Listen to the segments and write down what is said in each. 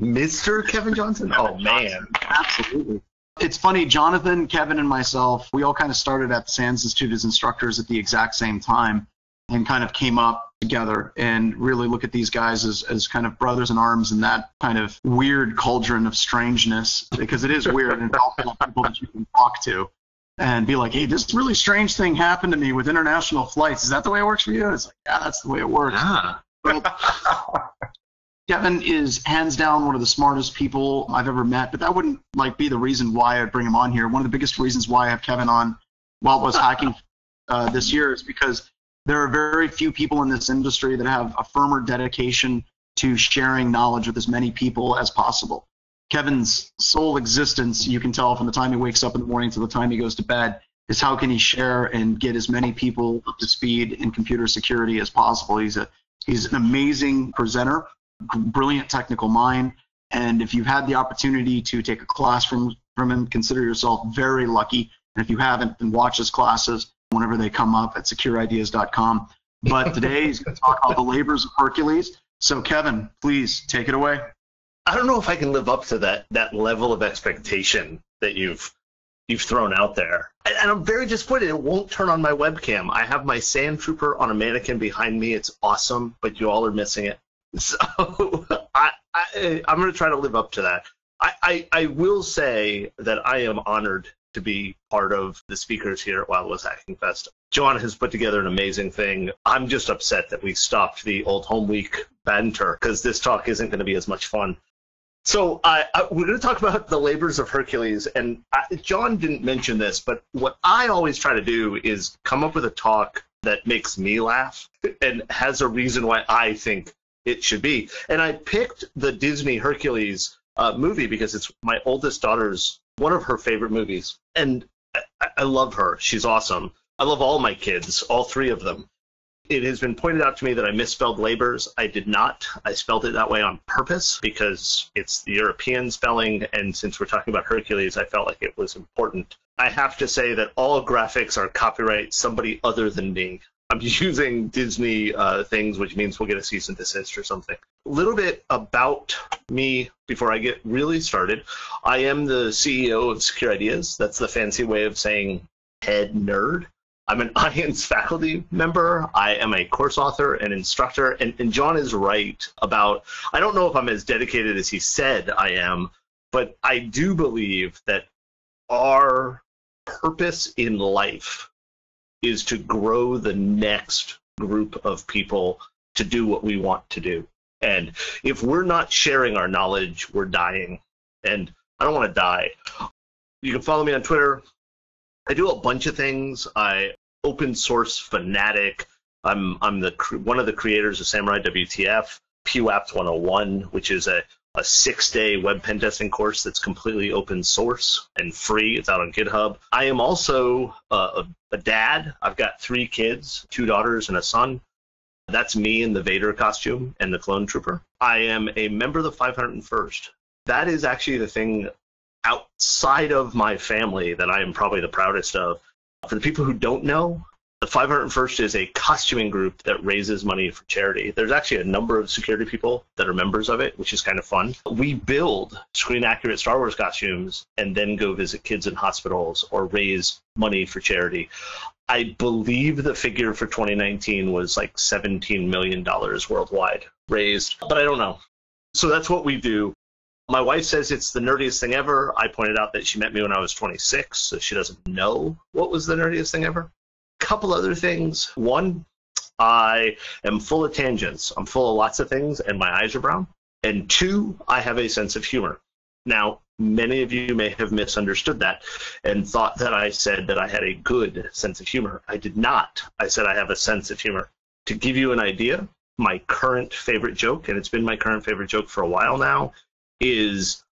Mr. Kevin Johnson? Oh man, absolutely. It's funny, Jonathan, Kevin, and myself, we all kind of started at the SANS Institute as instructors at the exact same time and kind of came up together and really look at these guys as, as kind of brothers in arms in that kind of weird cauldron of strangeness because it is weird and all people that you can talk to and be like, hey, this really strange thing happened to me with international flights. Is that the way it works for you? It's like, yeah, that's the way it works. Yeah. Kevin is hands down one of the smartest people I've ever met, but that wouldn't like be the reason why I'd bring him on here. One of the biggest reasons why I have Kevin on Wild West hacking uh, this year is because there are very few people in this industry that have a firmer dedication to sharing knowledge with as many people as possible. Kevin's sole existence, you can tell from the time he wakes up in the morning to the time he goes to bed, is how can he share and get as many people up to speed in computer security as possible. He's a he's an amazing presenter brilliant technical mind. And if you've had the opportunity to take a class from, from him, consider yourself very lucky. And if you haven't, then watch his classes whenever they come up at secureideas.com. But today he's going to talk about the labors of Hercules. So, Kevin, please take it away. I don't know if I can live up to that that level of expectation that you've you've thrown out there. And, I'm very disappointed. It won't turn on my webcam. I have my Sand Trooper on a mannequin behind me. It's awesome, but you all are missing it. So I, I I'm going to try to live up to that. I, I, I will say that I am honored to be part of the speakers here at Wild West Hackin' Fest. John has put together an amazing thing. I'm just upset that we stopped the Old Home Week banter because this talk isn't going to be as much fun. So I, I, we're going to talk about the labors of Hercules, and I, John didn't mention this, but what I always try to do is come up with a talk that makes me laugh and has a reason why I think it should be. And I picked the Disney Hercules uh, movie because it's my oldest daughter's one of her favorite movies, and I, I love her. She's awesome. I love all my kids, all three of them. It has been pointed out to me that I misspelled labors. I did not. I spelled it that way on purpose because it's the European spelling, and since we're talking about Hercules, I felt like it was important. I have to say that all graphics are copyright somebody other than me. I'm using Disney uh, things, which means we'll get a cease and desist or something. A little bit about me before I get really started. I am the CEO of Secure Ideas. That's the fancy way of saying head nerd. I'm an IANS faculty member. I am a course author and instructor. And, and John is right about, I don't know if I'm as dedicated as he said I am, but I do believe that our purpose in life is to grow the next group of people to do what we want to do. And if we're not sharing our knowledge, we're dying. And I don't want to die. You can follow me on Twitter. I do a bunch of things. I open source fanatic. I'm I'm the one of the creators of Samurai WTF, PWAP 101, which is a a six day web pen testing course that's completely open source and free. It's out on GitHub. I am also uh, a, a, dad. I've got three kids, two daughters and a son. That's me in the Vader costume and the clone trooper. I am a member of the 501st. That is actually the thing outside of my family that I am probably the proudest of. For the people who don't know, the 501st is a costuming group that raises money for charity. There's actually a number of security people that are members of it, which is kind of fun. We build screen accurate Star Wars costumes and then go visit kids in hospitals or raise money for charity. I believe the figure for 2019 was like $17 million worldwide raised, but I don't know. So that's what we do. My wife says it's the nerdiest thing ever. I pointed out that she met me when I was 26, so she doesn't know what was the nerdiest thing ever couple other things. One, I am full of tangents. I'm full of lots of things, and my eyes are brown. And two, I have a sense of humor. Now, many of you may have misunderstood that and thought that I said that I had a good sense of humor. I did not. I said I have a sense of humor. To give you an idea, my current favorite joke, and it's been my current favorite joke for a while now, is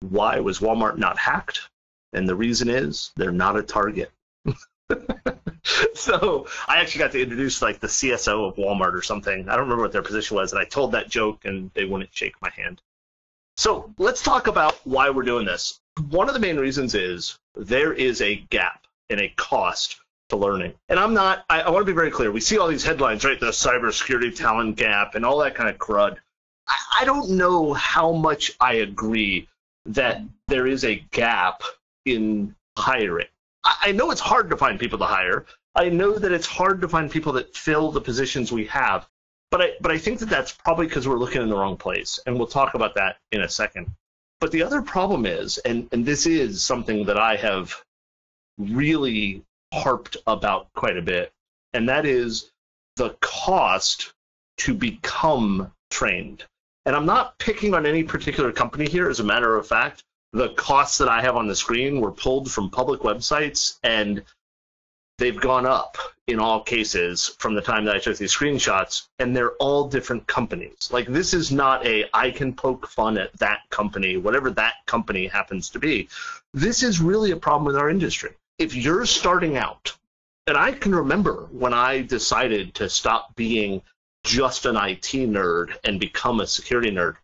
why was Walmart not hacked? And the reason is they're not a target. so I actually got to introduce like the CSO of Walmart or something. I don't remember what their position was, and I told that joke, and they wouldn't shake my hand. So let's talk about why we're doing this. One of the main reasons is there is a gap and a cost to learning. And I'm not, I, I want to be very clear. We see all these headlines, right? The cybersecurity talent gap and all that kind of crud. I don't know how much I agree that there is a gap in hiring. I know it's hard to find people to hire. I know that it's hard to find people that fill the positions we have. But I, but I think that that's probably because we're looking in the wrong place. And we'll talk about that in a second. But the other problem is, and, and this is something that I have really harped about quite a bit, and that is the cost to become trained. And I'm not picking on any particular company here. As a matter of fact, the costs that I have on the screen were pulled from public websites and they've gone up in all cases from the time that I took these screenshots, and they're all different companies. Like this is not a I can poke fun at that company, whatever that company happens to be. This is really a problem with our industry. If you're starting out, and I can remember when I decided to stop being just an IT nerd and become a security nerd.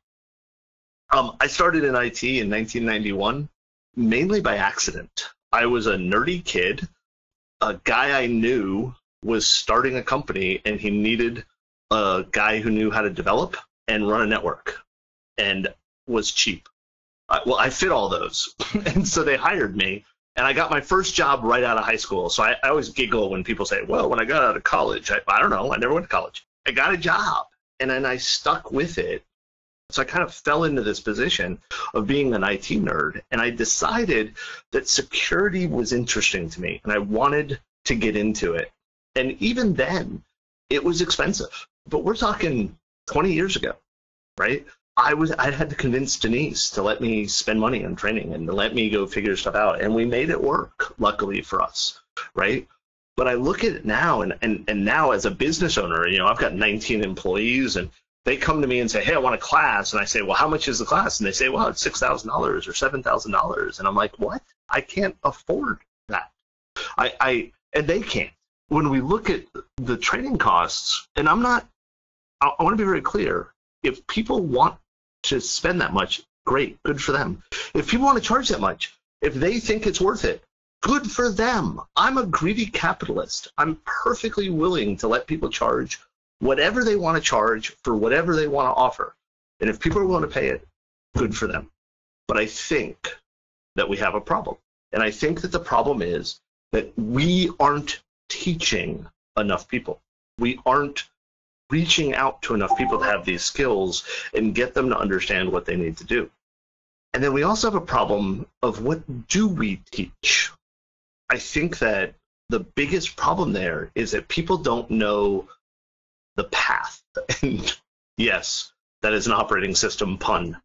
Um, I started in IT in 1991 mainly by accident. I was a nerdy kid a guy I knew was starting a company and he needed a guy who knew how to develop and run a network and was cheap. I, well, I fit all those. and so they hired me and I got my first job right out of high school. So I, I always giggle when people say, well, when I got out of college, I, I don't know, I never went to college. I got a job and then I stuck with it. So I kind of fell into this position of being an IT nerd, and I decided that security was interesting to me, and I wanted to get into it. And even then, it was expensive. But we're talking 20 years ago, right? I was I had to convince Denise to let me spend money on training and to let me go figure stuff out, and we made it work. Luckily for us, right? But I look at it now, and and and now as a business owner, you know, I've got 19 employees, and they come to me and say, "Hey, I want a class," and I say, "Well, how much is the class?" And they say, "Well, it's six thousand dollars or seven thousand dollars," and I'm like, "What? I can't afford that." I, I and they can't. When we look at the training costs, and I'm not, I, I want to be very clear. If people want to spend that much, great, good for them. If people want to charge that much, if they think it's worth it, good for them. I'm a greedy capitalist. I'm perfectly willing to let people charge whatever they want to charge for whatever they want to offer. And if people are willing to pay it, good for them. But I think that we have a problem. And I think that the problem is that we aren't teaching enough people. We aren't reaching out to enough people to have these skills and get them to understand what they need to do. And then we also have a problem of what do we teach? I think that the biggest problem there is that people don't know the path. And yes, that is an operating system pun,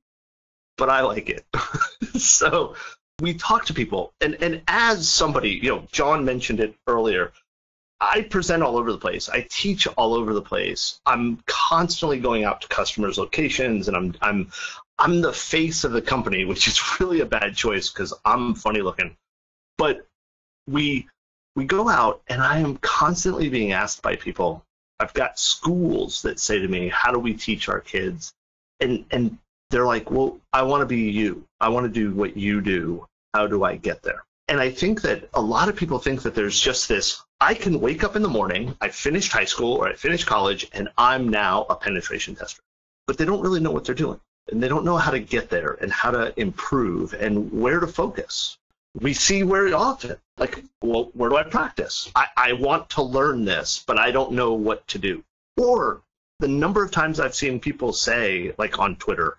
but I like it. so we talk to people, and, and as somebody, you know, John mentioned it earlier. I present all over the place. I teach all over the place. I'm constantly going out to customers' locations, and I'm I'm I'm the face of the company, which is really a bad choice because I'm funny looking. But we we go out, and I am constantly being asked by people, I've got schools that say to me, "How do we teach our kids?" And and they're like, "Well, I want to be you. I want to do what you do. How do I get there?" And I think that a lot of people think that there's just this I can wake up in the morning, I finished high school or I finished college, and I'm now a penetration tester. But they don't really know what they're doing. And they don't know how to get there and how to improve and where to focus we see very often like well where do i practice? I, I want to learn this but i don't know what to do. Or the number of times i've seen people say like on twitter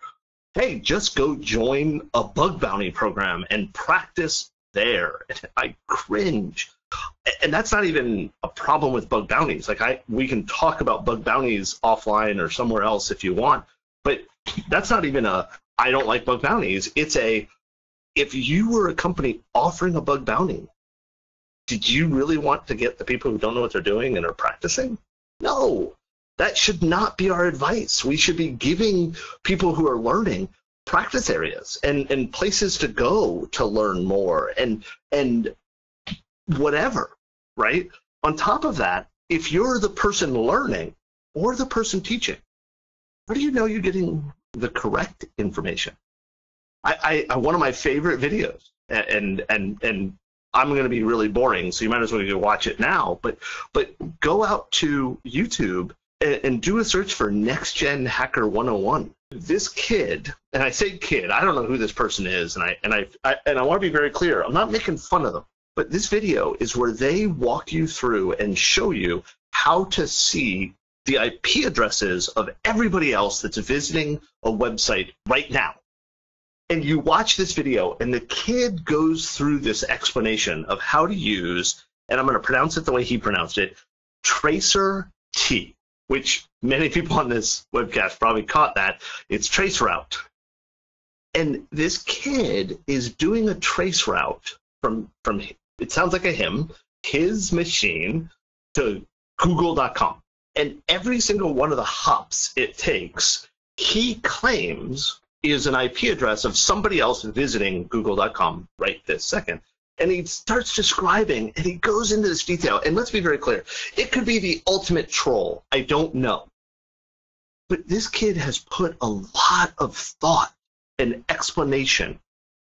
hey just go join a bug bounty program and practice there. And i cringe. And that's not even a problem with bug bounties. Like i we can talk about bug bounties offline or somewhere else if you want but that's not even a i don't like bug bounties. It's a if you were a company offering a bug bounty, did you really want to get the people who don't know what they're doing and are practicing? No. That should not be our advice. We should be giving people who are learning practice areas and, and places to go to learn more and and whatever, right? On top of that, if you're the person learning or the person teaching, how do you know you're getting the correct information? I, I uh, one of my favorite videos, and and and I'm going to be really boring, so you might as well go watch it now. But but go out to YouTube and, and do a search for Next Gen Hacker 101. this kid, and I say kid, I don't know who this person is, and I and I, I and I want to be very clear. I'm not making fun of them, but this video is where they walk you through and show you how to see the IP addresses of everybody else that's visiting a website right now. And you watch this video, and the kid goes through this explanation of how to use, and I'm going to pronounce it the way he pronounced it, Tracer T, which many people on this webcast probably caught that. It's trace route. And this kid is doing a trace route from, from it sounds like a him, his machine to google.com. And every single one of the hops it takes, he claims is an IP address of somebody else visiting google.com right this second. And he starts describing and he goes into this detail. And let's be very clear it could be the ultimate troll. I don't know. But this kid has put a lot of thought and explanation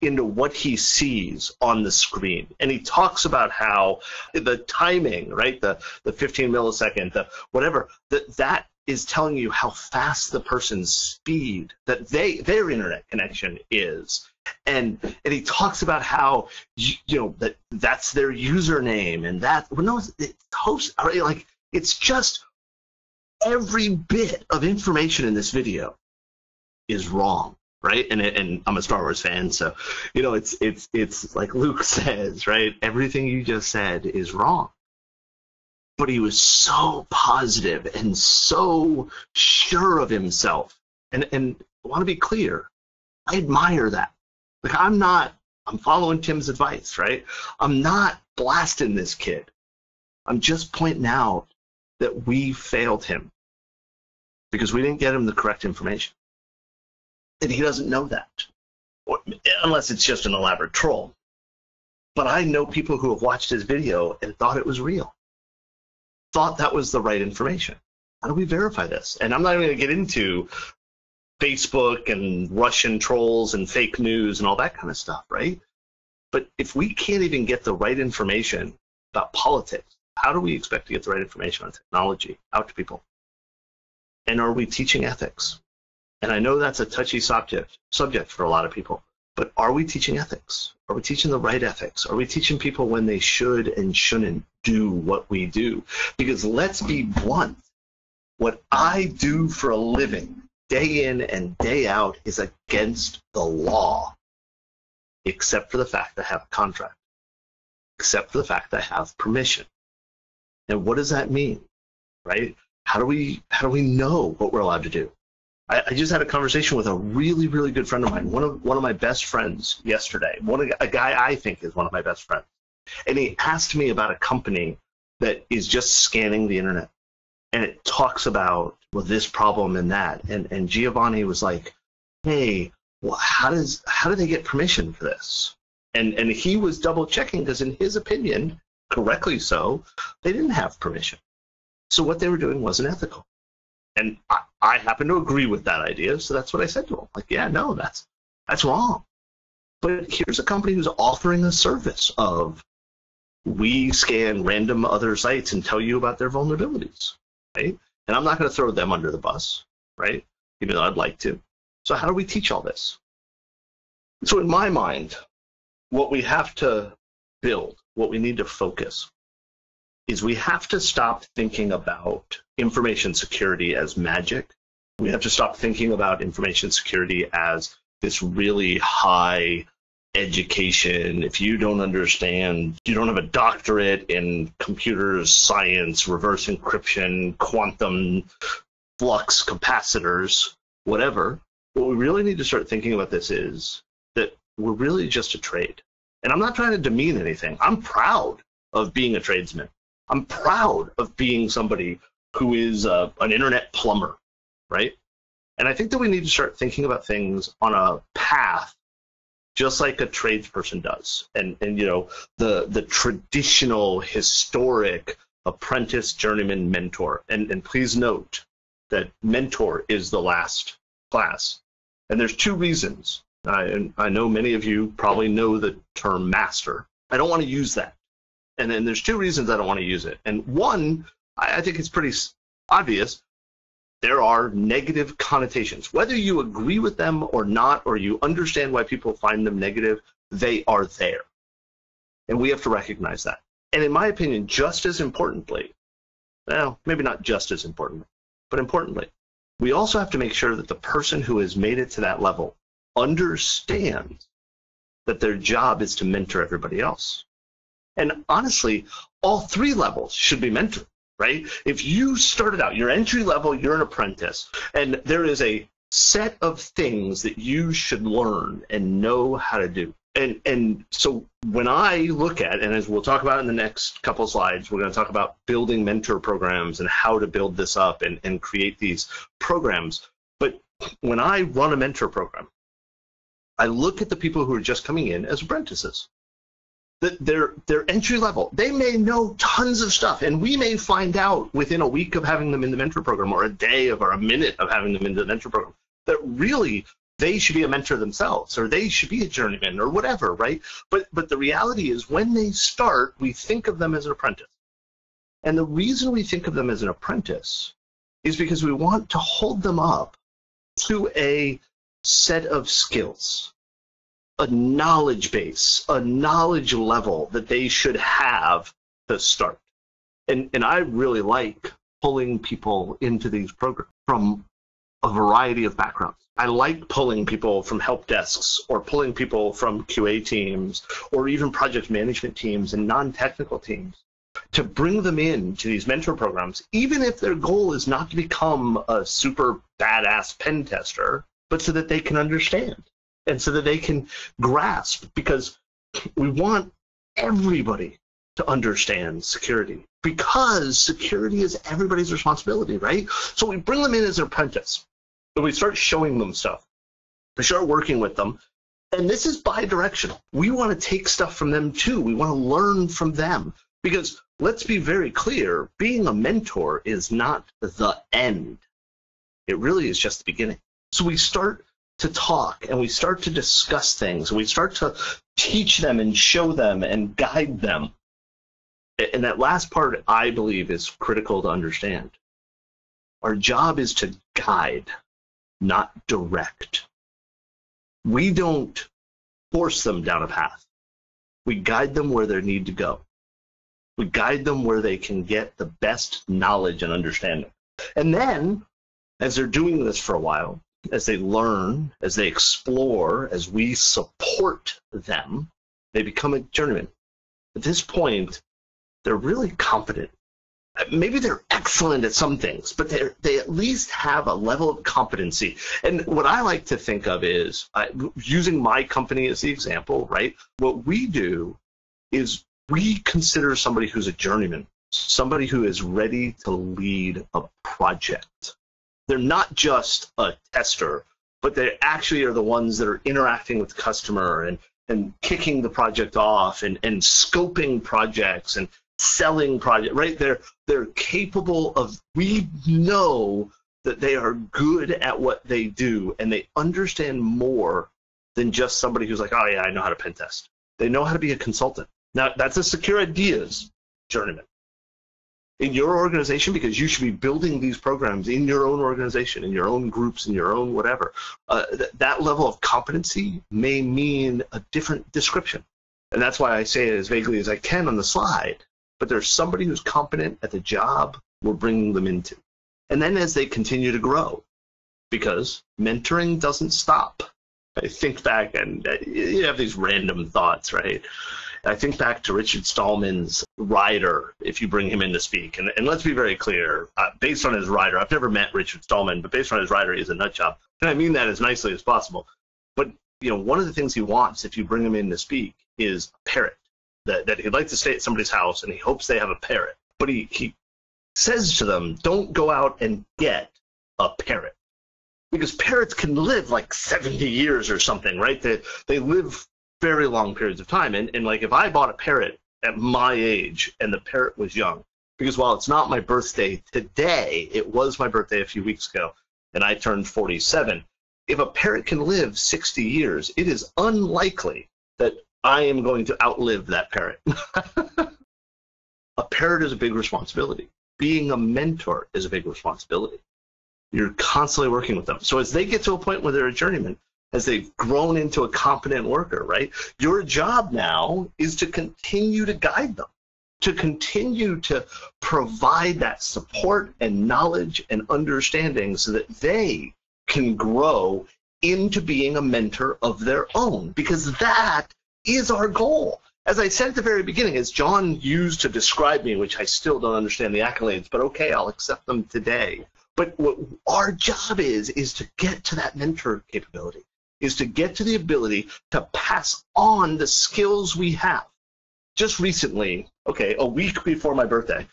into what he sees on the screen. And he talks about how the timing, right, the, the 15 millisecond, the whatever, that that is telling you how fast the person's speed that they their internet connection is. And and he talks about how you, you know that that's their username and that well, no it host like it's just every bit of information in this video is wrong right? And and I'm a Star Wars fan, so you know it's it's it's like Luke says, right? Everything you just said is wrong. But he was so positive and so sure of himself. And and I want to be clear, I admire that. Like I'm not I'm following Tim's advice, right? I'm not blasting this kid. I'm just pointing out that we failed him because we didn't get him the correct information and he doesn't know that, unless it's just an elaborate troll. But I know people who have watched his video and thought it was real, thought that was the right information. How do we verify this? And I'm not even going to get into Facebook and Russian trolls and fake news and all that kind of stuff, right? But if we can't even get the right information about politics, how do we expect to get the right information on technology out to people? And are we teaching ethics? And I know that's a touchy subject subject for a lot of people. But are we teaching ethics? Are we teaching the right ethics? Are we teaching people when they should and shouldn't do what we do? Because let's be blunt. What I do for a living, day in and day out, is against the law, except for the fact I have a contract, except for the fact I have permission. And what does that mean? Right? How do we how do we know what we're allowed to do? I, I, just had a conversation with a really, really good friend of mine, one of one of my best friends yesterday, one a guy I think is one of my best friends, and he asked me about a company that is just scanning the internet, and it talks about well this problem and that, and and Giovanni was like, hey, well, how does how do they get permission for this? And and he was double checking because in his opinion, correctly so, they didn't have permission. So what they were doing wasn't ethical. And I, I happen to agree with that idea, so that's what I said to him. Like, yeah, no, that's that's wrong. But here's a company who's offering a service of we scan random other sites and tell you about their vulnerabilities, right? And I'm not going to throw them under the bus, right? Even though I'd like to. So how do we teach all this? So in my mind, what we have to build, what we need to focus is we have to stop thinking about information security as magic. We have to stop thinking about information security as this really high education. If you don't understand, you don't have a doctorate in computer science, reverse encryption, quantum flux capacitors, whatever. What we really need to start thinking about this is that we're really just a trade. And I'm not trying to demean anything. I'm proud of being a tradesman. I'm proud of being somebody who is uh, an internet plumber, right? And I think that we need to start thinking about things on a path, just like a tradesperson does. And and you know the the traditional historic apprentice journeyman mentor. And and please note that mentor is the last class. And there's two reasons. I, and I know many of you probably know the term master. I don't want to use that and then there's two reasons I don't want to use it. And one, I, think it's pretty obvious. there are negative connotations. Whether you agree with them or not, or you understand why people find them negative, they are there. And we have to recognize that. And in my opinion, just as importantly, well, maybe not just as importantly, but importantly, we also have to make sure that the person who has made it to that level understands that their job is to mentor everybody else. And honestly, all three levels should be mentored right? If you started out, you're entry level, you're an apprentice, and there is a set of things that you should learn and know how to do. And and so when I look at, and as we'll talk about in the next couple slides, we're going to talk about building mentor programs and how to build this up and, and create these programs. But when I run a mentor program, I look at the people who are just coming in as apprentices that they're they're entry level. They may know tons of stuff, and we may find out within a week of having them in the mentor program, or a day of or a minute of having them in the mentor program, that really they should be a mentor themselves, or they should be a journeyman, or whatever, right? But but the reality is, when they start, we think of them as an apprentice, and the reason we think of them as an apprentice is because we want to hold them up to a set of skills a knowledge base, a knowledge level that they should have to start. And and I really like pulling people into these programs from a variety of backgrounds. I like pulling people from help desks or pulling people from QA teams or even project management teams and non-technical teams to bring them in to these mentor programs, even if their goal is not to become a super badass pen tester, but so that they can understand and so that they can grasp because we want everybody to understand security because security is everybody's responsibility, right? So we bring them in as an apprentice and we start showing them stuff. We start working with them. And this is bi-directional. We want to take stuff from them too. We want to learn from them because let's be very clear, being a mentor is not the end. It really is just the beginning. So we start to talk and we start to discuss things. We start to teach them and show them and guide them. And that last part, I believe, is critical to understand. Our job is to guide, not direct. We don't force them down a path. We guide them where they need to go. We guide them where they can get the best knowledge and understanding. And then, as they're doing this for a while, as they learn, as they explore, as we support them, they become a journeyman. At this point, they're really competent. Maybe they're excellent at some things, but they they at least have a level of competency. And what I like to think of is uh, using my company as the example, right? What we do is we consider somebody who's a journeyman, somebody who is ready to lead a project they're not just a tester, but they actually are the ones that are interacting with the customer and, and kicking the project off and, and scoping projects and selling project right? They're they're capable of we know that they are good at what they do and they understand more than just somebody who's like oh yeah i know how to pen test. They know how to be a consultant. Now that's a secure ideas journeyman in your organization because you should be building these programs in your own organization, in your own groups, in your own whatever. Uh, th- that level of competency may mean a different description. And that's why I say it as vaguely as I can on the slide. But there's somebody who's competent at the job we're bringing them into. And then as they continue to grow, because mentoring doesn't stop. I think back and uh, you have these random thoughts, right? I think back to Richard Stallman's rider, if you bring him in to speak. And, and let's be very clear, uh, based on his rider, I've never met Richard Stallman, but based on his rider, he's a nut job. And I mean that as nicely as possible. But, you know, one of the things he wants, if you bring him in to speak, is a parrot. That, that he'd like to stay at somebody's house and he hopes they have a parrot. But he, he says to them, don't go out and get a parrot because parrots can live like 70 years or something, right? They, they live very long periods of time. And, and like if I bought a parrot at my age and the parrot was young, because while it's not my birthday today, it was my birthday a few weeks ago, and I turned 47. If a parrot can live 60 years, it is unlikely that I am going to outlive that parrot. a parrot is a big responsibility. Being a mentor is a big responsibility You're constantly working with them. So as they get to a point where they're a journeyman, as they've grown into a competent worker, right? Your job now is to continue to guide them, to continue to provide that support and knowledge and understanding so that they can grow into being a mentor of their own, because that is our goal. As I said at the very beginning, as John used to describe me, which I still don't understand the accolades, but okay, I'll accept them today. But what our job is, is to get to that mentor capability is to get to the ability to pass on the skills we have. Just recently, okay, a week before my birthday,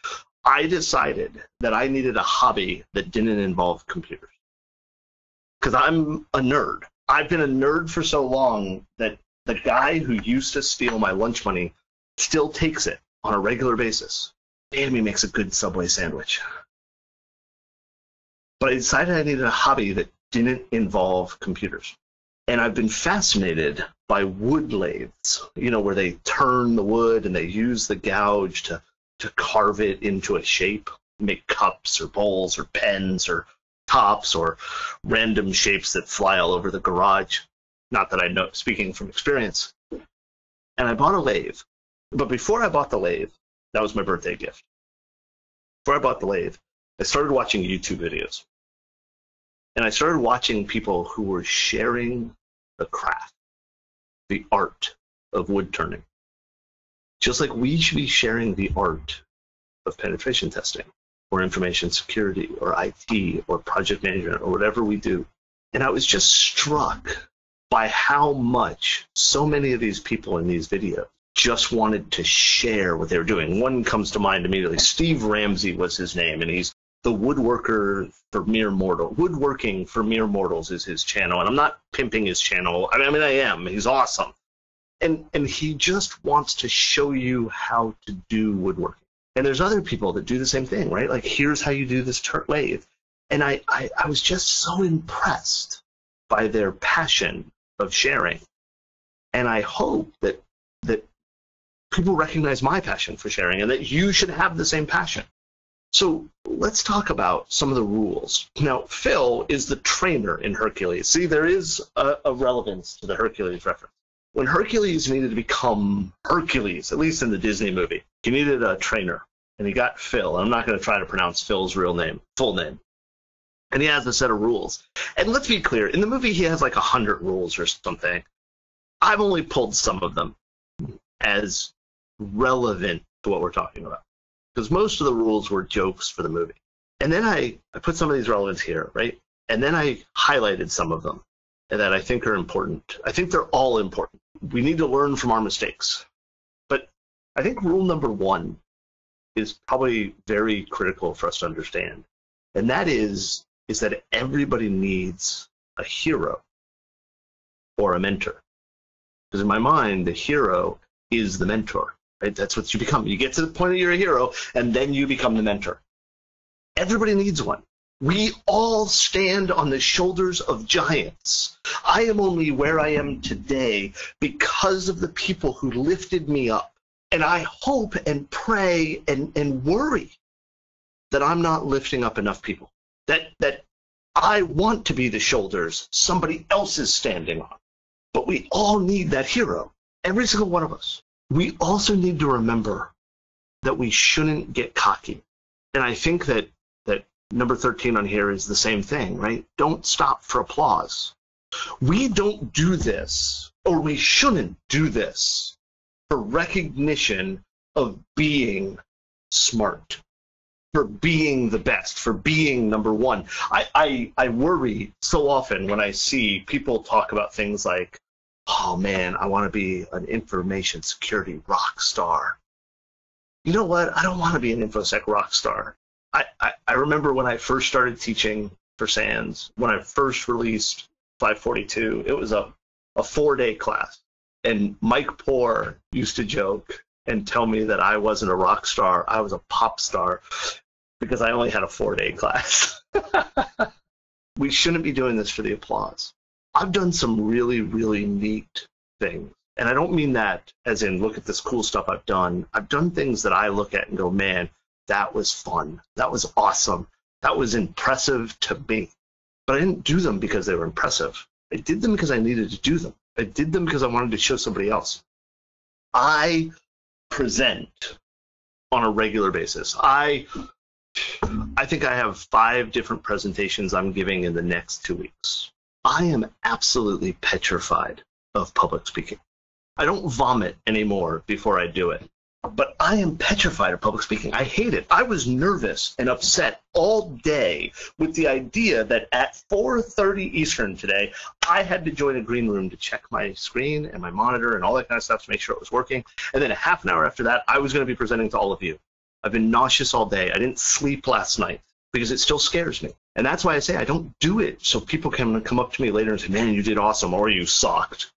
I decided that I needed a hobby that didn't involve computers. Because I'm a nerd. I've been a nerd for so long that the guy who used to steal my lunch money still takes it on a regular basis. And he makes a good Subway sandwich. But I decided I needed a hobby that didn't involve computers. And I've been fascinated by wood lathes, you know, where they turn the wood and they use the gouge to, to carve it into a shape, make cups or bowls or pens or tops or random shapes that fly all over the garage. Not that I know, speaking from experience. And I bought a lathe. But before I bought the lathe, that was my birthday gift. Before I bought the lathe, I started watching YouTube videos. And I started watching people who were sharing the craft, the art of wood turning. Just like we should be sharing the art of penetration testing or information security or IT or project management or whatever we do. And I was just struck by how much so many of these people in these videos just wanted to share what they were doing. One comes to mind immediately. Steve Ramsey was his name, and he's the woodworker for mere mortal woodworking for mere mortals is his channel and i'm not pimping his channel. I mean i am. He's awesome. And and he just wants to show you how to do woodworking. And there's other people that do the same thing right? Like here's how you do this turret lathe. And I, I i was just so impressed by their passion of sharing. And i hope that that people recognize my passion for sharing and that you should have the same passion so let's talk about some of the rules. Now, Phil is the trainer in Hercules. See, there is a, a, relevance to the Hercules reference. When Hercules needed to become Hercules, at least in the Disney movie, he needed a trainer, and he got Phil. I'm not going to try to pronounce Phil's real name, full name. And he has a set of rules. And let's be clear, in the movie, he has like a hundred rules or something. I've only pulled some of them as relevant to what we're talking about because most of the rules were jokes for the movie. And then I, I put some of these relevance here, right? And then I highlighted some of them that I think are important. I think they're all important. We need to learn from our mistakes. But I think rule number one is probably very critical for us to understand. And that is, is that everybody needs a hero or a mentor. Because in my mind, the hero is the mentor. Right? That's what you become. You get to the point of you're a hero, and then you become the mentor. Everybody needs one. We all stand on the shoulders of giants. I am only where I am today because of the people who lifted me up. And I hope and pray and, and worry that I'm not lifting up enough people. That that I want to be the shoulders somebody else is standing on. But we all need that hero. Every single one of us we also need to remember that we shouldn't get cocky. And I think that that number 13 on here is the same thing, right? Don't stop for applause. We don't do this, or we shouldn't do this, for recognition of being smart, for being the best, for being number one. I, I, I worry so often when I see people talk about things like oh man, I want to be an information security rock star. You know what? I don't want to be an InfoSec rock star. I, I, I remember when I first started teaching for SANS, when I first released 542, it was a, a four day class. And Mike Poor used to joke and tell me that I wasn't a rock star, I was a pop star because I only had a four day class. we shouldn't be doing this for the applause. I've done some really, really neat things. And I don't mean that as in look at this cool stuff I've done. I've done things that I look at and go, man, that was fun. That was awesome. That was impressive to me. But I didn't do them because they were impressive. I did them because I needed to do them. I did them because I wanted to show somebody else. I present on a regular basis. I I think I have five different presentations I'm giving in the next two weeks. I am absolutely petrified of public speaking. I don't vomit anymore before I do it. But I am petrified of public speaking. I hate it. I was nervous and upset all day with the idea that at 4:30 Eastern today, I had to join a green room to check my screen and my monitor and all that kind of stuff to make sure it was working. And then a half an hour after that, I was going to be presenting to all of you. I've been nauseous all day. I didn't sleep last night because it still scares me. And that's why I say I don't do it so people can come up to me later and say, "Man, you did awesome," or "You sucked."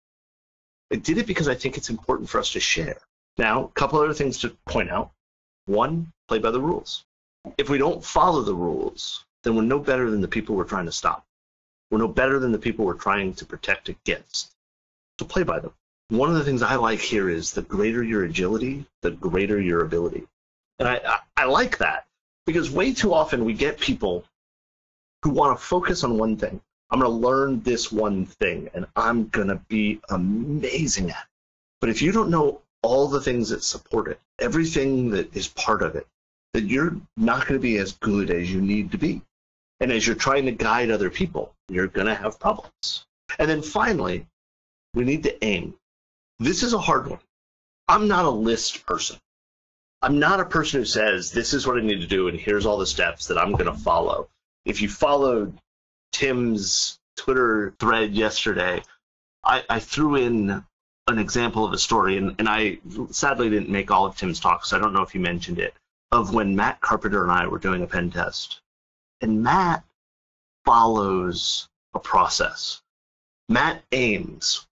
I did it because I think it's important for us to share. Now, a couple other things to point out. One, play by the rules. If we don't follow the rules, then we're no better than the people we're trying to stop. We're no better than the people we're trying to protect against. So play by them. One of the things I like here is the greater your agility, the greater your ability. And I, I, I like that because way too often we get people who want to focus on one thing. I'm going to learn this one thing and I'm going to be amazing at it. But if you don't know all the things that support it, everything that is part of it, that you're not going to be as good as you need to be. And as you're trying to guide other people, you're going to have problems. And then finally, we need to aim. This is a hard one. I'm not a list person. I'm not a person who says, this is what I need to do, and here's all the steps that I'm going to follow. If you followed Tim's Twitter thread yesterday, I, I threw in an example of a story, and, and I sadly didn't make all of Tim's talks. So I don't know if you mentioned it, of when Matt Carpenter and I were doing a pen test. And Matt follows a process. Matt aims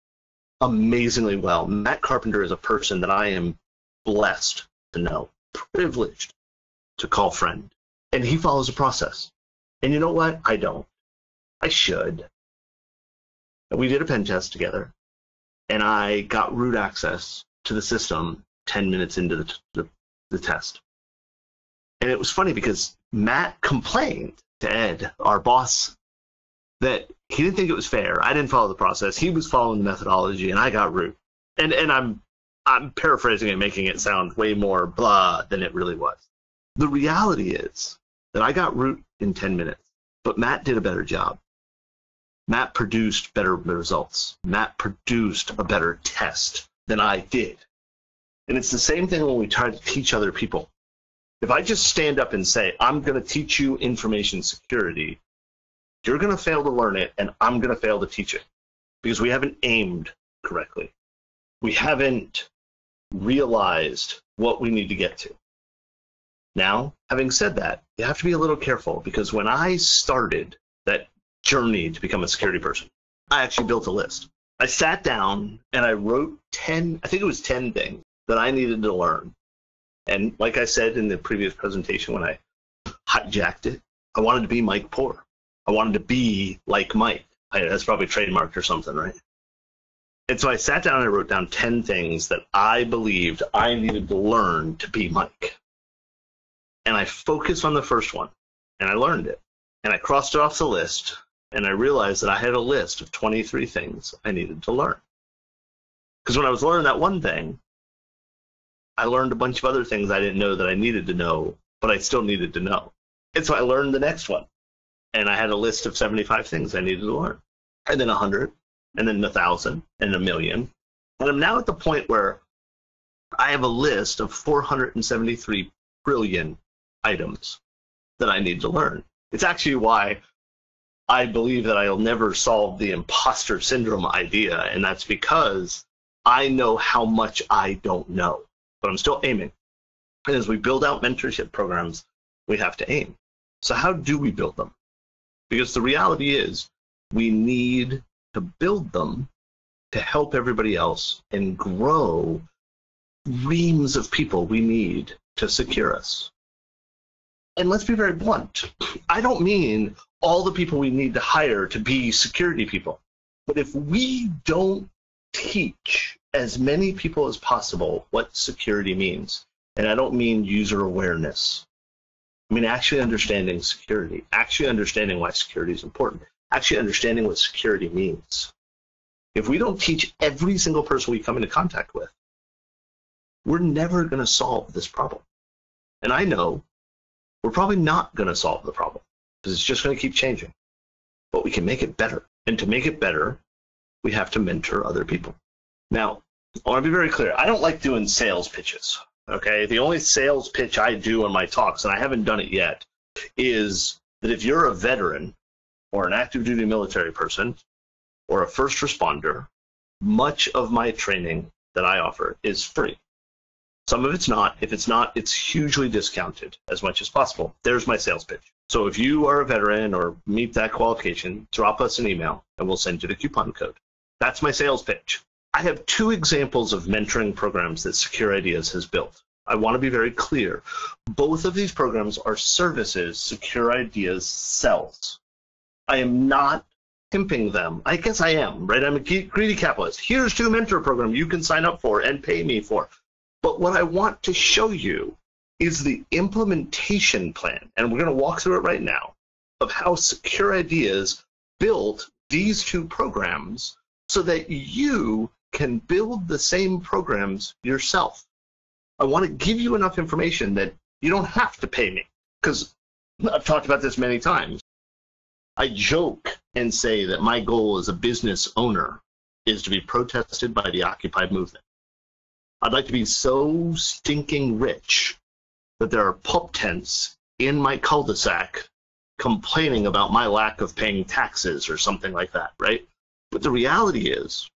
amazingly well. Matt Carpenter is a person that I am blessed to know, privileged to call friend. And he follows a process. And you know what? I don't. I should. We did a pen test together and I got root access to the system 10 minutes into the, the, the test. And it was funny because Matt complained to Ed, our boss, that he didn't think it was fair. I didn't follow the process. He was following the methodology, and I got root. And and I'm I'm paraphrasing and making it sound way more blah than it really was. The reality is that I got root in 10 minutes, but Matt did a better job. Matt produced better results. Matt produced a better test than I did. And it's the same thing when we try to teach other people. If I just stand up and say, I'm going to teach you information security, you're going to fail to learn it, and I'm going to fail to teach it because we haven't aimed correctly. We haven't realized what we need to get to. Now, having said that, you have to be a little careful because when I started that journey to become a security person. I actually built a list. I sat down and I wrote 10, I think it was 10 things that I needed to learn. And like I said in the previous presentation when I hijacked it, I wanted to be Mike Poor. I wanted to be like Mike. I, that's probably trademarked or something, right? And so I sat down and I wrote down 10 things that I believed I needed to learn to be Mike. And I focused on the first one and I learned it. And I crossed it off the list and I realized that I had a list of 23 things I needed to learn. Because when I was learning that one thing, I learned a bunch of other things I didn't know that I needed to know, but I still needed to know. And so I learned the next one. And I had a list of 75 things I needed to learn. And then 100, and then 1,000, and a million. And I'm now at the point where I have a list of 473 trillion items that I need to learn. It's actually why I believe that I'll never solve the imposter syndrome idea, and that's because I know how much I don't know, but I'm still aiming. And as we build out mentorship programs, we have to aim. So, how do we build them? Because the reality is, we need to build them to help everybody else and grow reams of people we need to secure us. And let's be very blunt. I don't mean all the people we need to hire to be security people. But if we don't teach as many people as possible what security means, and I don't mean user awareness, I mean, actually understanding security, actually understanding why security is important, actually understanding what security means. If we don't teach every single person we come into contact with, we're never going to solve this problem. And I know we're probably not going to solve the problem because it's just going to keep changing. But we can make it better. And to make it better, we have to mentor other people. Now, I want to be very clear. I don't like doing sales pitches. Okay. The only sales pitch I do in my talks, and I haven't done it yet, is that if you're a veteran or an active duty military person or a first responder, much of my training that I offer is free. Some of it's not. If it's not, it's hugely discounted as much as possible. There's my sales pitch. So if you are a veteran or meet that qualification, drop us an email and we'll send you the coupon code. That's my sales pitch. I have two examples of mentoring programs that Secure Ideas has built. I want to be very clear. Both of these programs are services Secure Ideas sells. I am not pimping them. I guess I am, right? I'm a greedy capitalist. Here's two mentor program you can sign up for and pay me for. But what I want to show you is the implementation plan, and we're going to walk through it right now, of how Secure Ideas built these two programs so that you can build the same programs yourself. I want to give you enough information that you don't have to pay me because I've talked about this many times. I joke and say that my goal as a business owner is to be protested by the Occupy movement. I'd like to be so stinking rich that there are pup tents in my cul-de-sac complaining about my lack of paying taxes or something like that, right? But the reality is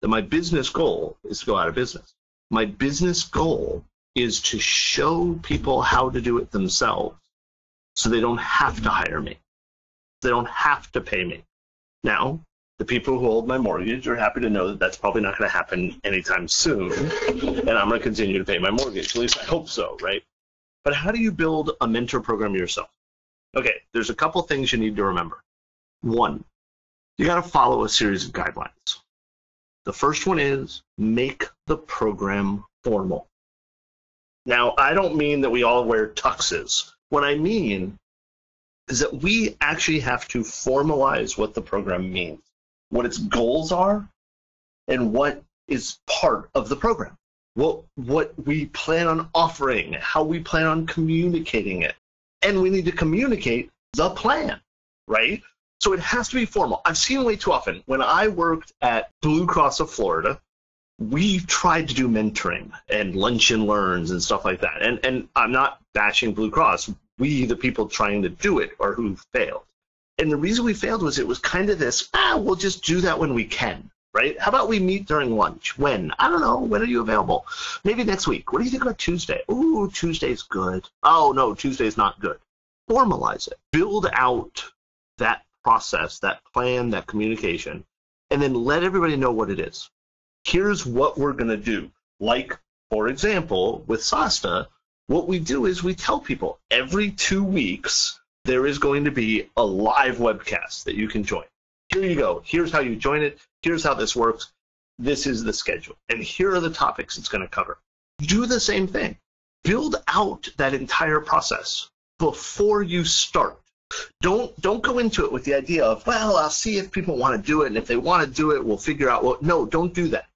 that my business goal is to go out of business. My business goal is to show people how to do it themselves so they don't have to hire me. They don't have to pay me. Now, the people who hold my mortgage are happy to know that that's probably not going to happen anytime soon, and I'm going to continue to pay my mortgage. At least I hope so, right? But how do you build a mentor program yourself? Okay, there's a couple things you need to remember. One, you got to follow a series of guidelines. The first one is make the program formal. Now, I don't mean that we all wear tuxes. What I mean is that we actually have to formalize what the program means, what its goals are, and what is part of the program what what we plan on offering, how we plan on communicating it. And we need to communicate the plan, right? So it has to be formal. I've seen way too often. When I worked at Blue Cross of Florida, we tried to do mentoring and lunch and learns and stuff like that. And and I'm not bashing Blue Cross. We, the people trying to do it, are who failed. And the reason we failed was it was kind of this, ah, we'll just do that when we can right? How about we meet during lunch? When? I don't know. When are you available? Maybe next week. What do you think about Tuesday? Ooh, Tuesday's good. Oh, no, Tuesday's not good. Formalize it. Build out that process, that plan, that communication, and then let everybody know what it is. Here's what we're going to do. Like, for example, with SASTA, what we do is we tell people every two weeks there is going to be a live webcast that you can join. Here you go. Here's how you join it here's how this works. This is the schedule. And here are the topics it's going to cover. Do the same thing. Build out that entire process before you start. Don't don't go into it with the idea of, well, I'll see if people want to do it, and if they want to do it, we'll figure out what. No, don't do that.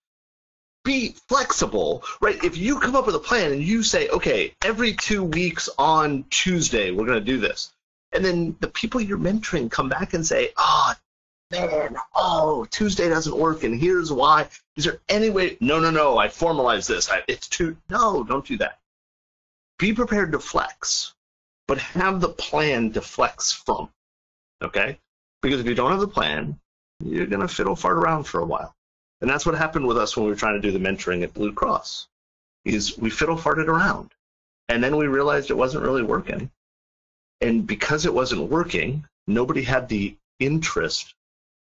Be flexible, right? If you come up with a plan and you say, okay, every two weeks on Tuesday, we're going to do this, and then the people you're mentoring come back and say, oh, man, oh, Tuesday doesn't work, and here's why. Is there any way? No, no, no. I formalize this. I, it's too. No, don't do that. Be prepared to flex, but have the plan to flex from. Okay? Because if you don't have the plan, you're gonna fiddle fart around for a while, and that's what happened with us when we were trying to do the mentoring at Blue Cross. Is we fiddle farted around, and then we realized it wasn't really working, and because it wasn't working, nobody had the interest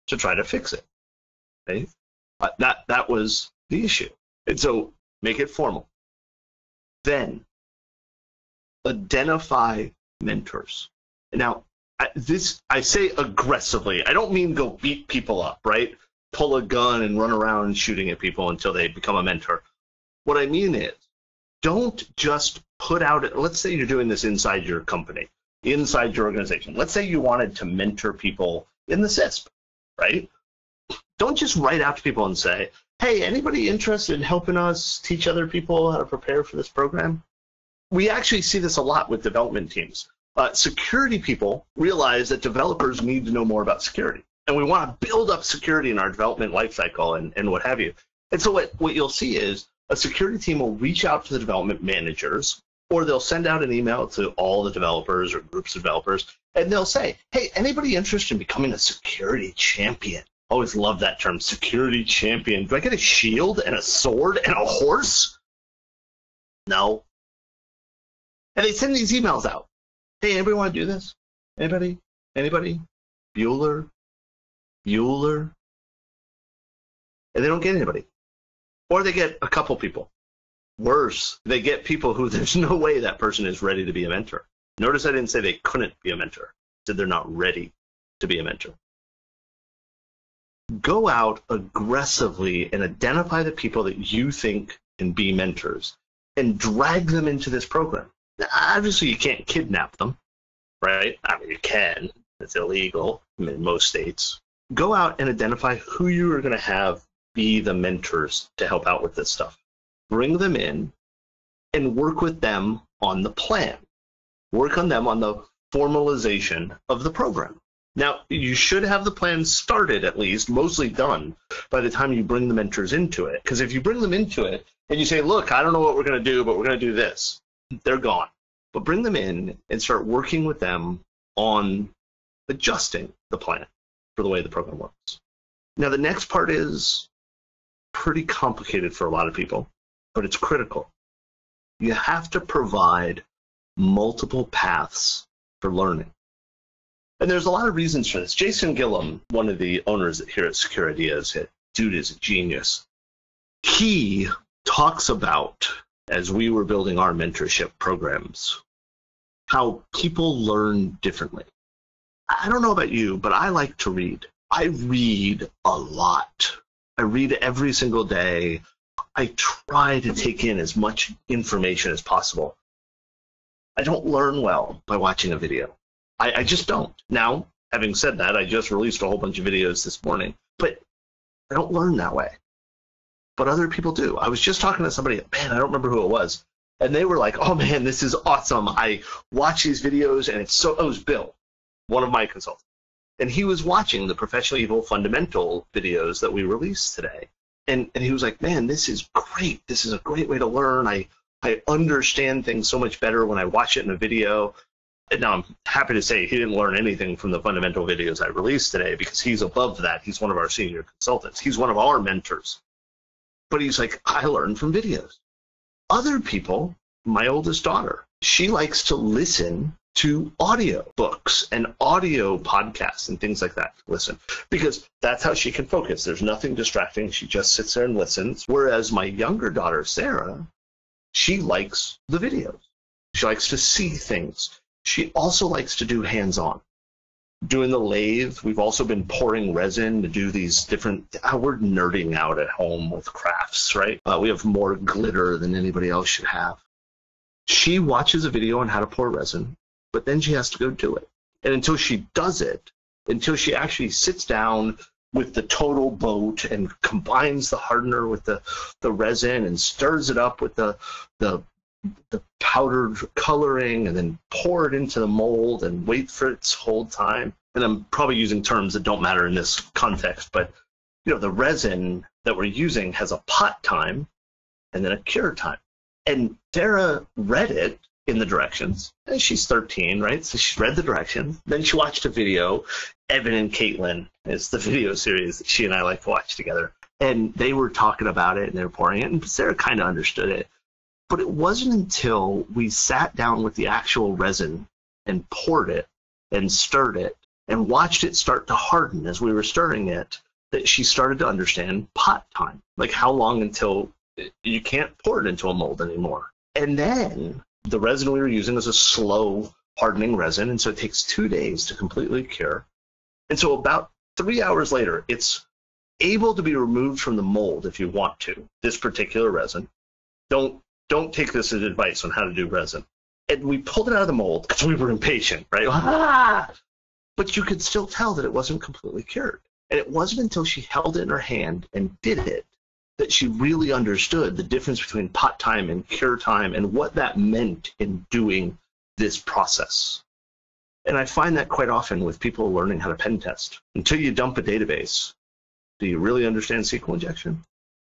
to try to fix it. Okay? Uh, that that was the issue. And so make it formal. Then identify mentors. Now, this I say aggressively. I don't mean go beat people up, right? Pull a gun and run around shooting at people until they become a mentor. What I mean is, don't just put out. Let's say you're doing this inside your company. Inside your organization. Let's say you wanted to mentor people in the CISSP, right? Don't just write out to people and say, hey, anybody interested in helping us teach other people how to prepare for this program? We actually see this a lot with development teams. Uh, security people realize that developers need to know more about security. And we want to build up security in our development lifecycle and, and what have you. And so what, what you'll see is a security team will reach out to the development managers or they'll send out an email to all the developers or groups of developers and they'll say, hey, anybody interested in becoming a security champion? Always love that term, security champion. Do I get a shield and a sword and a horse? No. And they send these emails out. Hey, anybody want to do this? Anybody? Anybody? Bueller? Bueller? And they don't get anybody. Or they get a couple people. Worse, they get people who there's no way that person is ready to be a mentor. Notice I didn't say they couldn't be a mentor. I said they're not ready to be a mentor. Go out aggressively and identify the people that you think can be mentors and drag them into this program. Now, obviously, you can't kidnap them, right? I mean, you can. It's illegal in most states. Go out and identify who you are going to have be the mentors to help out with this stuff. Bring them in and work with them on the plan. Work on them on the formalization of the program. Now, you should have the plan started at least, mostly done, by the time you bring the mentors into it. Because if you bring them into it and you say, look, I don't know what we're going to do, but we're going to do this, they're gone. But bring them in and start working with them on adjusting the plan for the way the program works. Now, the next part is pretty complicated for a lot of people, but it's critical. You have to provide multiple paths for learning. And there's a lot of reasons for this. Jason Gillam, one of the owners here at Secure Ideas, dude is a genius. He talks about, as we were building our mentorship programs, how people learn differently. I don't know about you, but I like to read. I read a lot. I read every single day. I try to take in as much information as possible. I don't learn well by watching a video. I, I just don't. Now, having said that, I just released a whole bunch of videos this morning, but I don't learn that way. But other people do. I was just talking to somebody, man, I don't remember who it was, and they were like, "Oh man, this is awesome! I watch these videos, and it's so." Oh, it was Bill, one of my consultants, and he was watching the professional evil fundamental videos that we released today, and and he was like, "Man, this is great! This is a great way to learn. I I understand things so much better when I watch it in a video." now I'm happy to say he didn't learn anything from the fundamental videos I released today because he's above that. He's one of our senior consultants. He's one of our mentors. But he's like, I learned from videos. Other people, my oldest daughter, she likes to listen to audio books and audio podcasts and things like that. Listen, because that's how she can focus. There's nothing distracting. She just sits there and listens. Whereas my younger daughter, Sarah, she likes the videos. She likes to see things. She also likes to do hands-on. Doing the lathe, we've also been pouring resin to do these different. Uh, we're nerding out at home with crafts, right? Uh, we have more glitter than anybody else should have. She watches a video on how to pour resin, but then she has to go do it. And until she does it, until she actually sits down with the TotalBoat and combines the hardener with the, the resin and stirs it up with the, the the powdered coloring and then pour it into the mold and wait for its hold time. And I'm probably using terms that don't matter in this context, but you know, the resin that we're using has a pot time and then a cure time. And Sarah read it in the directions. And she's 13, right? So she read the directions. Then she watched a video. Evan and Katelyn is the video series that she and I like to watch together. And they were talking about it and they were pouring it. And Sarah kind of understood it. But it wasn't until we sat down with the actual resin and poured it and stirred it and watched it start to harden as we were stirring it that she started to understand pot time. Like how long until you can't pour it into a mold anymore. And then the resin we were using is a slow hardening resin, and so it takes two days to completely cure. And so about three hours later, it's able to be removed from the mold if you want to, this particular resin. Don't don't take this as advice on how to do resin. And we pulled it out of the mold because we were impatient, right? Ah! But you could still tell that it wasn't completely cured. And it wasn't until she held it in her hand and did it that she really understood the difference between pot time and cure time and what that meant in doing this process. And I find that quite often with people learning how to pen test. Until you dump a database, do you really understand SQL injection?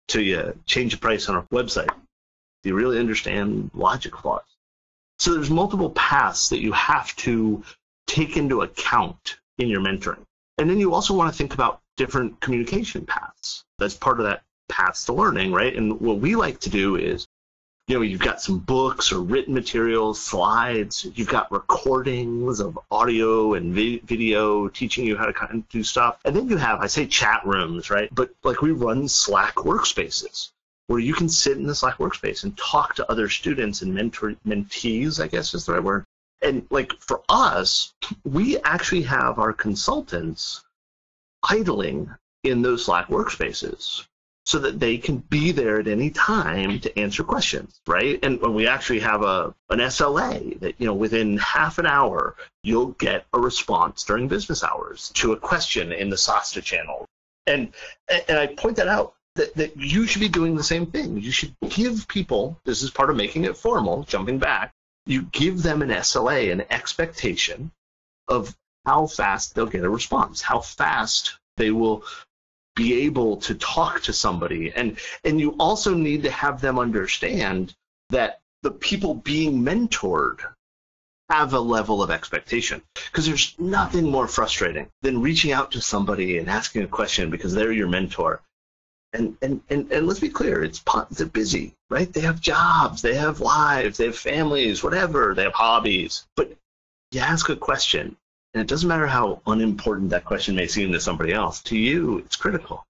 Till you change the price on a website, do you really understand logic flaws? So there's multiple paths that you have to take into account in your mentoring. And then you also want to think about different communication paths. That's part of that paths to learning, right? And what we like to do is, you know, you've got some books or written materials, slides, you've got recordings of audio and vi- video teaching you how to kind of do stuff. And then you have, I say chat rooms, right? But like we run Slack workspaces where you can sit in the Slack workspace and talk to other students and mentor mentees, I guess is the right word. And like for us, we actually have our consultants idling in those Slack workspaces so that they can be there at any time to answer questions, right? And when we actually have a an SLA that you know within half an hour you'll get a response during business hours to a question in the SASTA channel, and and I point that out that, that you should be doing the same thing. You should give people this is part of making it formal. Jumping back, you give them an SLA, an expectation of how fast they'll get a response, how fast they will be able to talk to somebody. And and you also need to have them understand that the people being mentored have a level of expectation. Because there's nothing more frustrating than reaching out to somebody and asking a question because they're your mentor. And and and, and let's be clear it's they're busy right? They have jobs they have lives they have families whatever they have hobbies. But you ask a question and it doesn't matter how unimportant that question may seem to somebody else. To you, it's critical.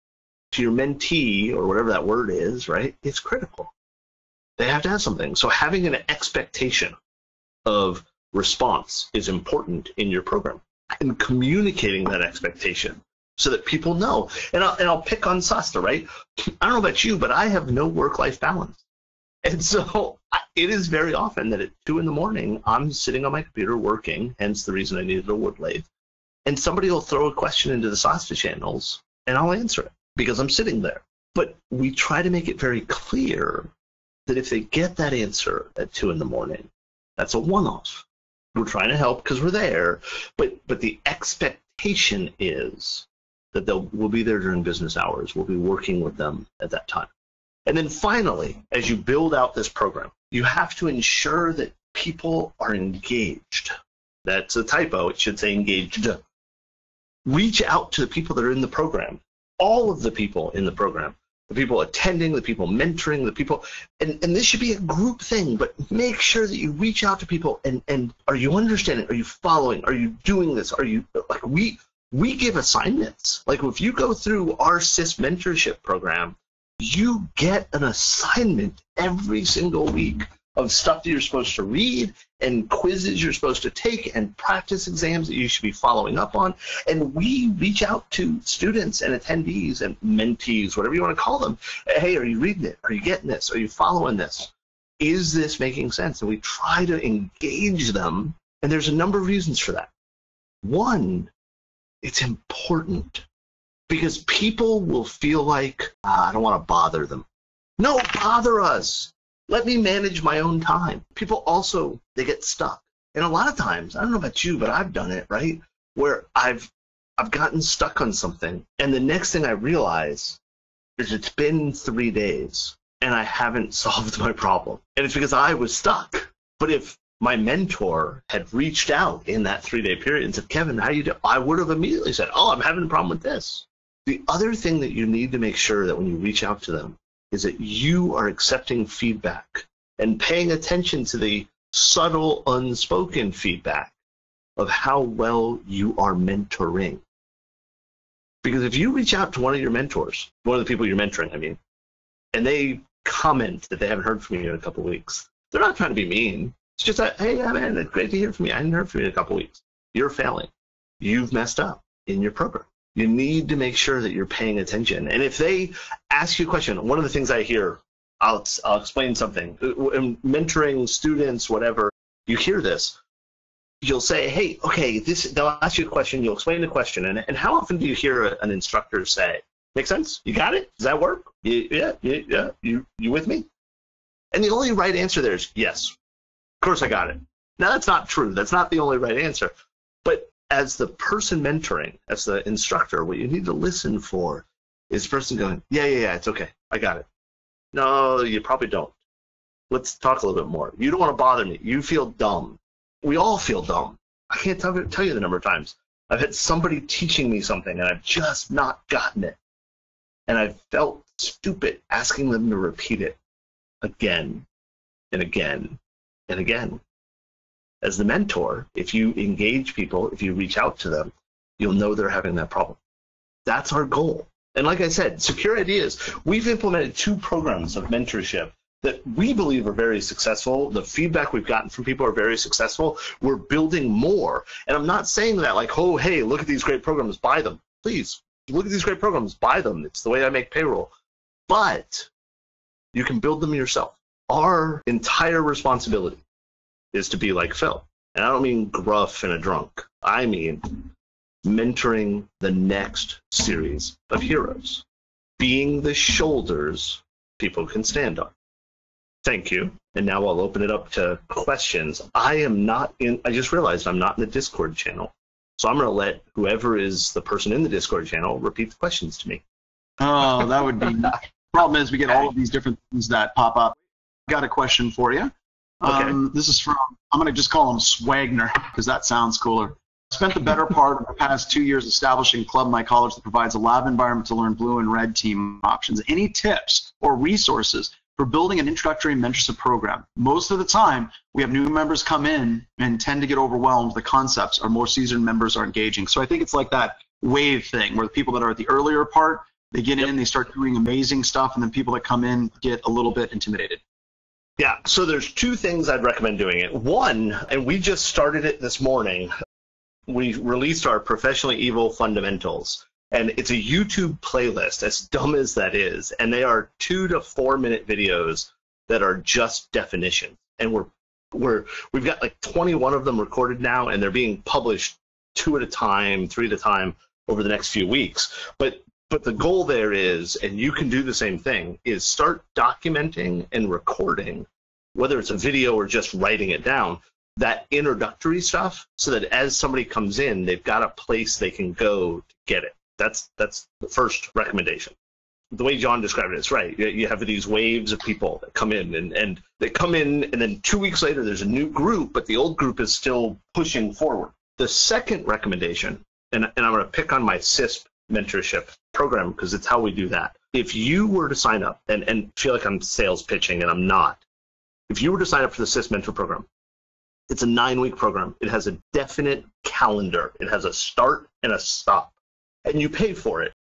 To your mentee, or whatever that word is, right? It's critical. They have to have something. So having an expectation of response is important in your program. And communicating that expectation so that people know. And I'll, and I'll pick on SASTA, right? I don't know about you, but I have no work-life balance. And so it is very often that at two in the morning, I'm sitting on my computer working, hence the reason I needed a wood lathe. And somebody will throw a question into the SASTA channels, and I'll answer it because I'm sitting there. But we try to make it very clear that if they get that answer at two in the morning, that's a one-off. We're trying to help because we're there, but but the expectation is that they'll we'll be there during business hours. We'll be working with them at that time. And then finally, as you build out this program, you have to ensure that people are engaged. That's a typo. It should say engaged. Reach out to the people that are in the program, all of the people in the program, the people attending, the people mentoring, the people, and, and this should be a group thing, but make sure that you reach out to people and, and are you understanding? Are you following? Are you doing this? Are you, like, we, we give assignments. Like, if you go through our SIS mentorship program, you get an assignment every single week of stuff that you're supposed to read and quizzes you're supposed to take and practice exams that you should be following up on. And we reach out to students and attendees and mentees, whatever you want to call them. Hey, are you reading it? Are you getting this? Are you following this? Is this making sense? And we try to engage them. And there's a number of reasons for that. One, it's important because people will feel like ah, I don't want to bother them. No, bother us. Let me manage my own time. People also they get stuck. And a lot of times, I don't know about you, but I've done it, right? Where I've I've gotten stuck on something and the next thing I realize is it's been 3 days and I haven't solved my problem. And it's because I was stuck. But if my mentor had reached out in that three day period and said, Kevin, how you do? I would have immediately said, Oh, I'm having a problem with this. The other thing that you need to make sure that when you reach out to them is that you are accepting feedback and paying attention to the subtle, unspoken feedback of how well you are mentoring. Because if you reach out to one of your mentors, one of the people you're mentoring, I mean, and they comment that they haven't heard from you in a couple weeks, they're not trying to be mean. It's just that, hey, man, it's great to hear from you. I hadn't heard from you in a couple weeks. You're failing. You've messed up in your program you need to make sure that you're paying attention. And if they ask you a question, one of the things I hear, I'll, I'll explain something. In mentoring students, whatever, you hear this, you'll say, hey, okay, this, they'll ask you a question, you'll explain the question, and, and how often do you hear an instructor say, make sense? You got it? Does that work? Yeah, yeah, yeah, you, you with me? And the only right answer there is yes. Of course I got it. Now that's not true. That's not the only right answer. As the person mentoring, as the instructor, what you need to listen for is the person going, yeah, yeah, yeah, it's okay. I got it. No, you probably don't. Let's talk a little bit more. You don't want to bother me. You feel dumb. We all feel dumb. I can't tell, tell you the number of times I've had somebody teaching me something and I've just not gotten it. And I've felt stupid asking them to repeat it again and again and again. As the mentor, if you engage people, if you reach out to them, you'll know they're having that problem. That's our goal. And like I said, Secure Ideas, we've implemented two programs of mentorship that we believe are very successful. The feedback we've gotten from people are very successful. We're building more. And I'm not saying that like, oh, hey, look at these great programs, buy them. Please, look at these great programs, buy them. It's the way I make payroll. But you can build them yourself. Our entire responsibility is to be like Phil. And I don't mean gruff and a drunk. I mean mentoring the next series of heroes, being the shoulders people can stand on. Thank you. And now I'll open it up to questions. I am not in, I just realized I'm not in the Discord channel. So I'm going to let whoever is the person in the Discord channel repeat the questions to me. Oh, that would be. Problem is, we get all of these different things that pop up. Got a question for you. Okay. Um, this is from, I'm going to just call him Swagner because that sounds cooler spent the better part of the past two years establishing Club My College that provides a lab environment to learn blue and red team options. Any tips or resources for building an introductory mentorship program? Most of the time, we have new members come in and tend to get overwhelmed. With the concepts Our more seasoned members are engaging. So I think it's like that wave thing where the people that are at the earlier part, they get yep. in, they start doing amazing stuff, and then people that come in get a little bit intimidated. Yeah, so there's two things I'd recommend doing it. One, and we just started it this morning, we released our professionally evil fundamentals and it's a youtube playlist as dumb as that is and they are two to four minute videos that are just definitions and we're we're we've got like 21 of them recorded now and they're being published two at a time three at a time over the next few weeks but but the goal there is and you can do the same thing is start documenting and recording whether it's a video or just writing it down that introductory stuff so that as somebody comes in, they've got a place they can go to get it. That's that's the first recommendation. The way John described it, it's right. You have these waves of people that come in and, and they come in and then two weeks later there's a new group, but the old group is still pushing forward. The second recommendation, and, and I'm going to pick on my CISSP mentorship program because it's how we do that. If you were to sign up and, and feel like I'm sales pitching and I'm not, if you were to sign up for the SIS mentor program, it's a nine week program. It has a definite calendar. It has a start and a stop. And you pay for it.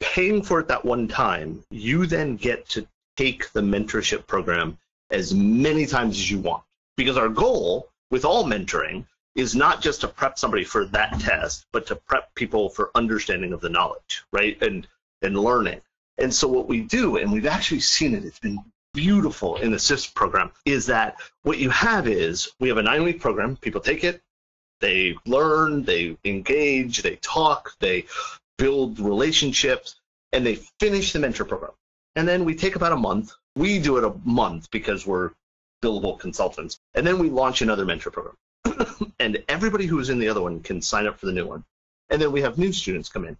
Paying for it that one time, you then get to take the mentorship program as many times as you want. Because our goal with all mentoring is not just to prep somebody for that test, but to prep people for understanding of the knowledge, right? And and learning. And so what we do, and we've actually seen it, it's been beautiful in the CISSP program is that what you have is we have a nine week program. People take it, they learn, they engage, they talk, they build relationships, and they finish the mentor program. And then we take about a month. We do it a month because we're billable consultants. And then we launch another mentor program. And everybody who is in the other one can sign up for the new one. And then we have new students come in.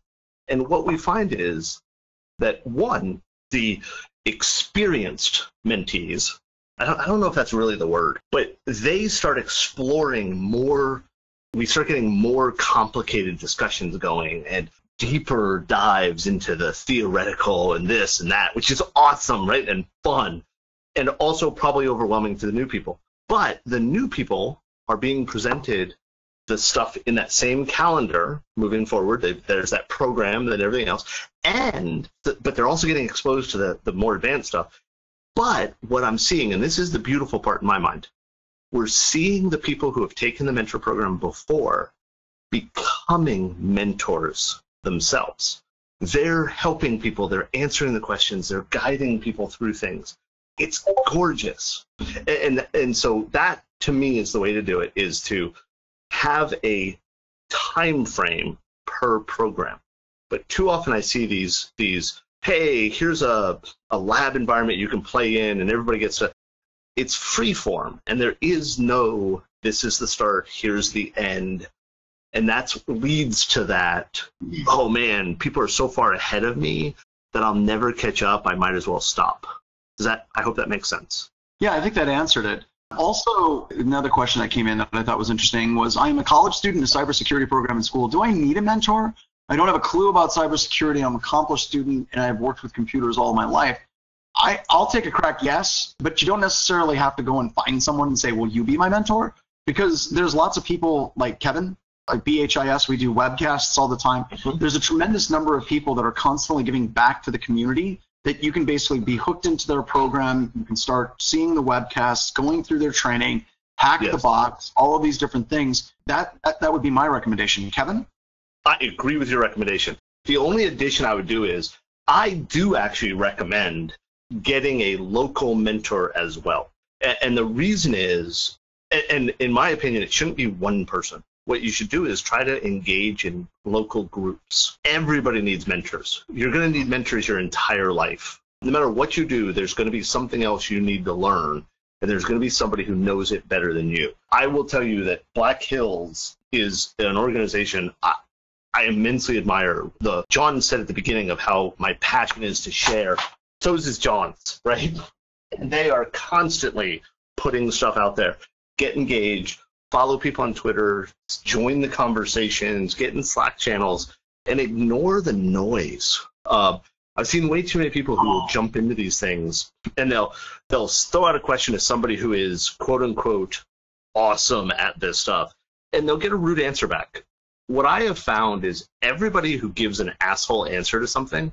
And what we find is that one, the experienced mentees, I don't, I don't know if that's really the word, but they start exploring more, we start getting more complicated discussions going and deeper dives into the theoretical and this and that, which is awesome, right? And fun. And also probably overwhelming to the new people. But the new people are being presented the stuff in that same calendar moving forward. They, there's that program and everything else, and but they're also getting exposed to the the more advanced stuff. But what I'm seeing, and this is the beautiful part in my mind, we're seeing the people who have taken the mentor program before becoming mentors themselves. They're helping people, they're answering the questions, they're guiding people through things. It's gorgeous. And and so that to me is the way to do it is to have a time frame per program. But too often I see these these hey, here's a, a lab environment you can play in and everybody gets to it's free form and there is no this is the start, here's the end. And that leads to that, oh man, people are so far ahead of me that I'll never catch up. I might as well stop. Does that I hope that makes sense. Yeah, I think that answered it. Also, another question that came in that I thought was interesting was I'm a college student in a cybersecurity program in school. Do I need a mentor? I don't have a clue about cybersecurity. I'm an accomplished student and I've worked with computers all my life. I, I'll take a crack, yes, but you don't necessarily have to go and find someone and say, Will you be my mentor? Because there's lots of people like Kevin, like BHIS, we do webcasts all the time. Mm-hmm. There's a tremendous number of people that are constantly giving back to the community that you can basically be hooked into their program. You can start seeing the webcasts, going through their training, hack yes. the box, all of these different things. That, that that would be my recommendation. Kevin? I agree with your recommendation. The only addition I would do is I do actually recommend getting a local mentor as well. And, the reason is, and, and in my opinion, it shouldn't be one person what you should do is try to engage in local groups. Everybody needs mentors. You're going to need mentors your entire life. No matter what you do, there's going to be something else you need to learn, and there's going to be somebody who knows it better than you. I will tell you that Black Hills is an organization I, I immensely admire. The John said at the beginning of how my passion is to share. So is John's, right? And they are constantly putting stuff out there. Get engaged, follow people on Twitter, join the conversations, get in Slack channels, and ignore the noise. Uh, I've seen way too many people who will jump into these things and they'll they'll throw out a question to somebody who is quote unquote awesome at this stuff, and they'll get a rude answer back. What I have found is everybody who gives an asshole answer to something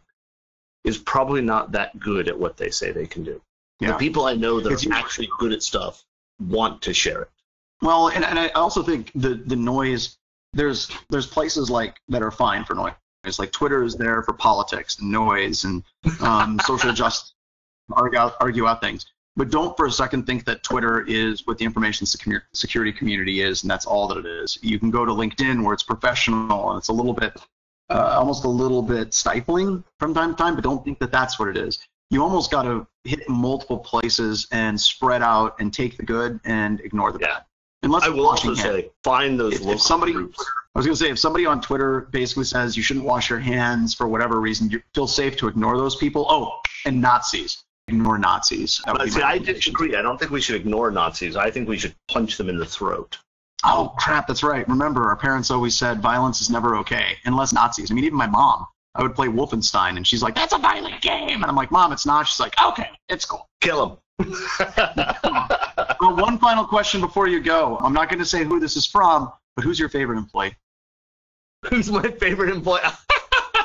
is probably not that good at what they say they can do. Yeah. The people I know that are actually good at stuff want to share it. Well, and, and I also think the the noise there's there's places like that are fine for noise. Like Twitter is there for politics and noise and um, social justice, argue out, argue out things. But don't for a second think that Twitter is what the information security community is, and that's all that it is. You can go to LinkedIn where it's professional and it's a little bit, uh, almost a little bit stifling from time to time, but don't think that that's what it is. You almost got to hit multiple places and spread out and take the good and ignore the yeah. bad. Unless I will also say, find those if, local if somebody, groups. I was going to say, if somebody on Twitter basically says you shouldn't wash your hands for whatever reason, you feel safe to ignore those people. Oh, and Nazis. Ignore Nazis. See, I disagree. I don't think we should ignore Nazis. I think we should punch them in the throat. Oh, crap, that's right. Remember, our parents always said violence is never okay, unless Nazis. I mean, even my mom, I would play Wolfenstein, and she's like, that's a violent game. And I'm like, Mom, it's not. She's like, okay, it's cool. Kill him one final question before you go. I'm not going to say who this is from, but who's your favorite employee? Who's my favorite employee?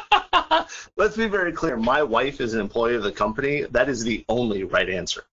Let's be very clear. My wife is an employee of the company. That is the only right answer.